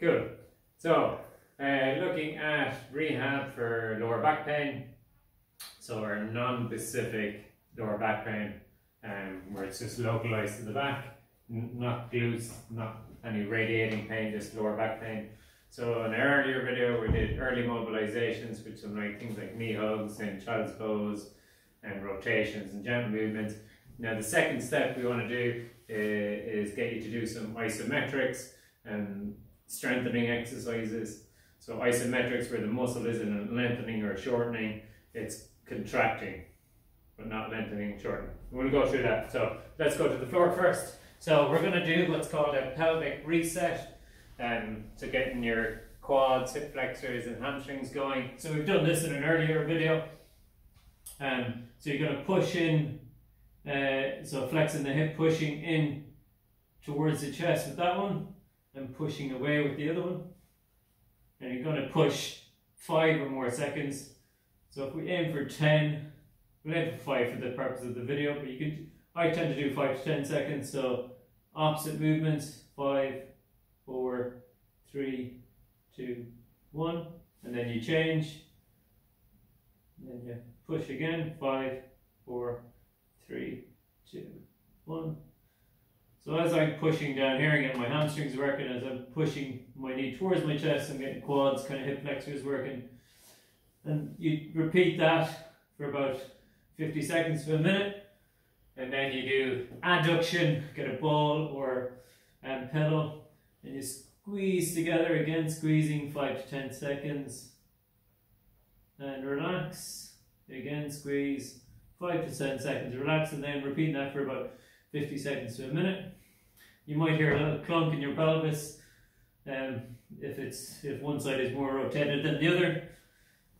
Good. So, uh, looking at rehab for lower back pain. So, our non-specific lower back pain, um, where it's just localized to the back, not glutes, not any radiating pain, just lower back pain. So, in an earlier video, we did early mobilizations, which some like things like knee hugs and child's pose, and rotations and gentle movements. Now, the second step we want to do uh, is get you to do some isometrics and strengthening exercises. So isometrics where the muscle isn't lengthening or shortening, it's contracting, but not lengthening and shortening. We'll go through that. So let's go to the floor first. So we're going to do what's called a pelvic reset um, to getting your quads, hip flexors and hamstrings going. So we've done this in an earlier video. Um, so you're going to push in, uh, so flexing the hip, pushing in towards the chest with that one and pushing away with the other one. And you're going to push five or more seconds. So if we aim for 10, we'll aim for five for the purpose of the video, but you can, I tend to do five to 10 seconds. So opposite movements, five, four, three, two, one, and then you change. And then you push again, five, four, three, two, one. So as I'm pushing down here, I'm getting my hamstrings working. As I'm pushing my knee towards my chest, I'm getting quads, kind of hip flexors working. And you repeat that for about 50 seconds to a minute. And then you do adduction, get a ball or um, pedal, and you squeeze together again, squeezing 5 to 10 seconds. And relax, again squeeze 5 to 10 seconds, relax, and then repeat that for about 50 seconds to a minute. You might hear a little clunk in your pelvis um, if it's if one side is more rotated than the other.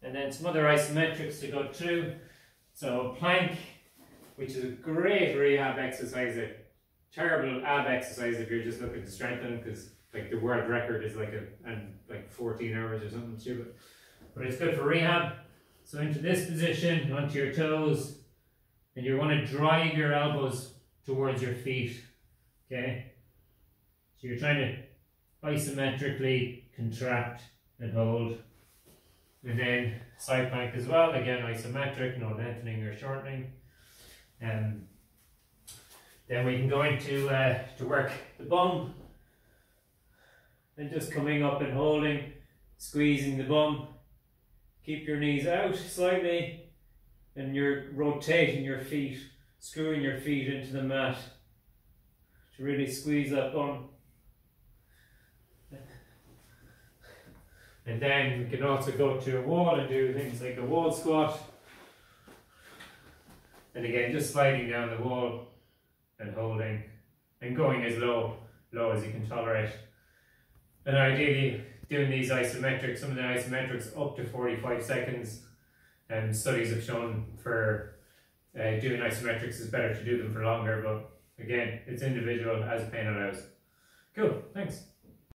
And then some other isometrics to go through. So plank, which is a great rehab exercise, a terrible ab exercise if you're just looking to strengthen because like the world record is like a and like 14 hours or something stupid. But it's good for rehab. So into this position, onto your toes, and you want to drive your elbows towards your feet. Okay? So you're trying to isometrically contract and hold. And then side plank as well, again isometric, no lengthening or shortening. Um, then we can go into uh, to work the bum. And just coming up and holding, squeezing the bum. Keep your knees out slightly and you're rotating your feet, screwing your feet into the mat to really squeeze that bum. And then we can also go to a wall and do things like a wall squat. And again, just sliding down the wall and holding and going as low, low as you can tolerate. And ideally doing these isometrics, some of the isometrics up to 45 seconds. And studies have shown for uh, doing isometrics is better to do them for longer, but again, it's individual as pain allows. Cool, thanks.